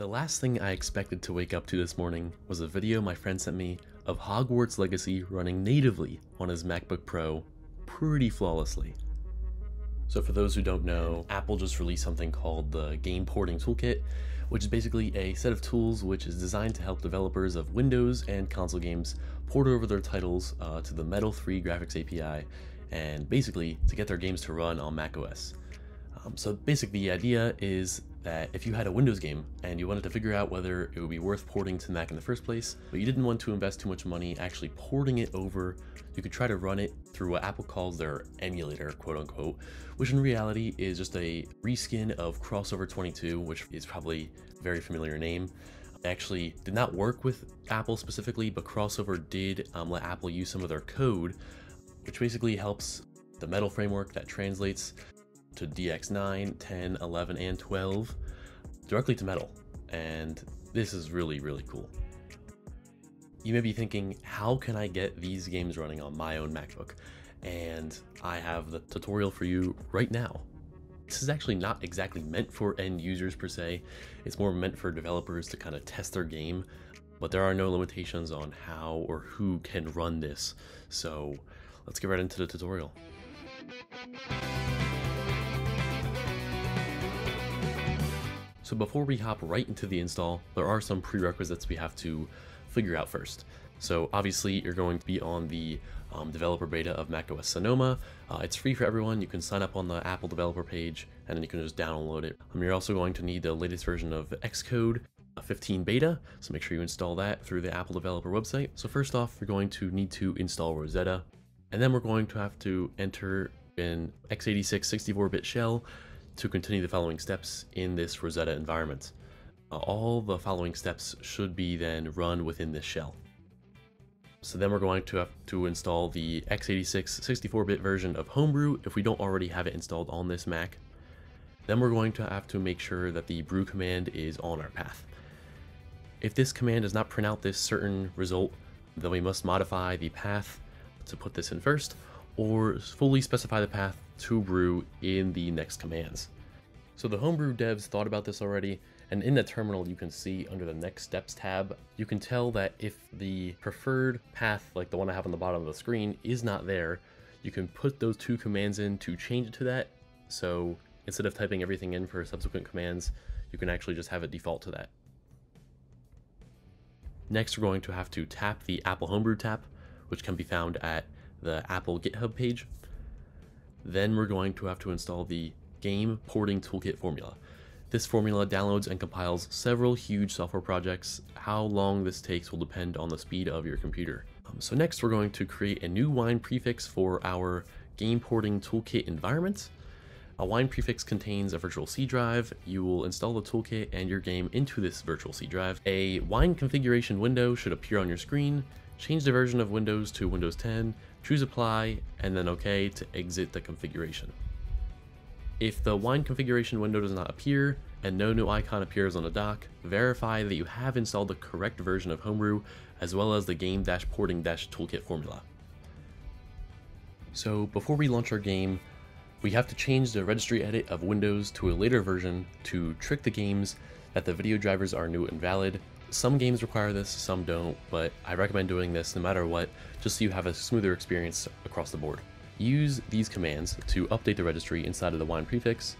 The last thing I expected to wake up to this morning was a video my friend sent me of Hogwarts Legacy running natively on his MacBook Pro pretty flawlessly. So for those who don't know, Apple just released something called the Game Porting Toolkit, which is basically a set of tools which is designed to help developers of Windows and console games port over their titles uh, to the Metal 3 graphics API, and basically to get their games to run on macOS. Um, so basically the idea is that if you had a Windows game and you wanted to figure out whether it would be worth porting to Mac in the first place, but you didn't want to invest too much money actually porting it over, you could try to run it through what Apple calls their emulator, quote unquote, which in reality is just a reskin of Crossover 22, which is probably a very familiar name. Actually did not work with Apple specifically, but Crossover did um, let Apple use some of their code, which basically helps the metal framework that translates to DX9, 10, 11, and 12 directly to metal. And this is really, really cool. You may be thinking, how can I get these games running on my own MacBook? And I have the tutorial for you right now. This is actually not exactly meant for end users per se. It's more meant for developers to kind of test their game, but there are no limitations on how or who can run this. So let's get right into the tutorial. So before we hop right into the install, there are some prerequisites we have to figure out first. So obviously you're going to be on the um, developer beta of macOS Sonoma. Uh, it's free for everyone. You can sign up on the Apple developer page and then you can just download it. Um, you're also going to need the latest version of Xcode 15 beta, so make sure you install that through the Apple developer website. So first off, you're going to need to install Rosetta, and then we're going to have to enter an x86 64-bit shell to continue the following steps in this Rosetta environment. Uh, all the following steps should be then run within this shell. So then we're going to have to install the x86 64-bit version of Homebrew if we don't already have it installed on this Mac. Then we're going to have to make sure that the brew command is on our path. If this command does not print out this certain result, then we must modify the path to put this in first, or fully specify the path to brew in the next commands. So the homebrew devs thought about this already, and in the terminal you can see under the next steps tab, you can tell that if the preferred path, like the one I have on the bottom of the screen, is not there, you can put those two commands in to change it to that. So instead of typing everything in for subsequent commands, you can actually just have it default to that. Next, we're going to have to tap the Apple Homebrew tap, which can be found at the Apple GitHub page. Then we're going to have to install the Game Porting Toolkit formula. This formula downloads and compiles several huge software projects. How long this takes will depend on the speed of your computer. Um, so next we're going to create a new wine prefix for our Game Porting Toolkit environment. A wine prefix contains a virtual C drive. You will install the toolkit and your game into this virtual C drive. A wine configuration window should appear on your screen. Change the version of Windows to Windows 10 choose apply, and then OK to exit the configuration. If the wine configuration window does not appear and no new icon appears on the dock, verify that you have installed the correct version of Homebrew as well as the game-porting-toolkit formula. So before we launch our game, we have to change the registry edit of Windows to a later version to trick the games that the video drivers are new and valid some games require this, some don't, but I recommend doing this no matter what, just so you have a smoother experience across the board. Use these commands to update the registry inside of the wine prefix,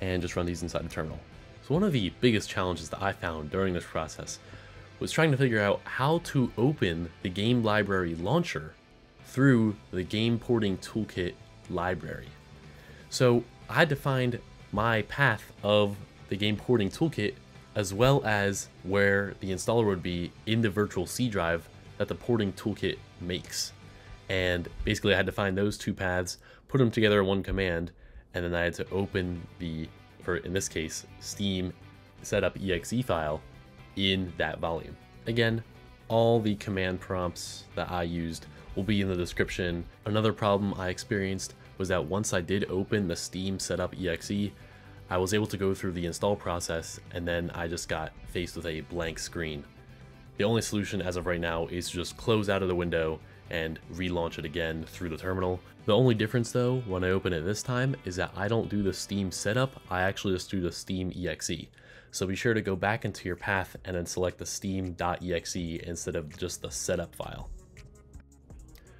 and just run these inside the terminal. So one of the biggest challenges that I found during this process was trying to figure out how to open the game library launcher through the game porting toolkit library. So I had to find my path of the game porting toolkit as well as where the installer would be in the virtual C drive that the porting toolkit makes. And basically I had to find those two paths, put them together in one command, and then I had to open the, for in this case, Steam setup exe file in that volume. Again, all the command prompts that I used will be in the description. Another problem I experienced was that once I did open the Steam setup exe, I was able to go through the install process and then I just got faced with a blank screen. The only solution as of right now is to just close out of the window and relaunch it again through the terminal. The only difference though, when I open it this time, is that I don't do the Steam setup, I actually just do the Steam exe. So be sure to go back into your path and then select the steam.exe instead of just the setup file.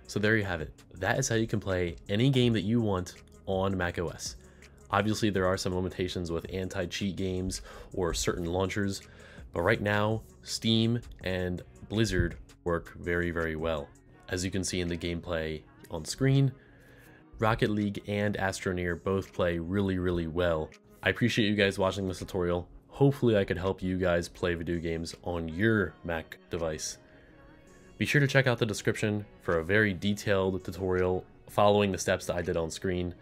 So there you have it. That is how you can play any game that you want on macOS. Obviously, there are some limitations with anti-cheat games or certain launchers, but right now, Steam and Blizzard work very, very well. As you can see in the gameplay on screen, Rocket League and Astroneer both play really, really well. I appreciate you guys watching this tutorial. Hopefully I could help you guys play video games on your Mac device. Be sure to check out the description for a very detailed tutorial following the steps that I did on screen,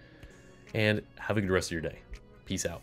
and have a good rest of your day. Peace out.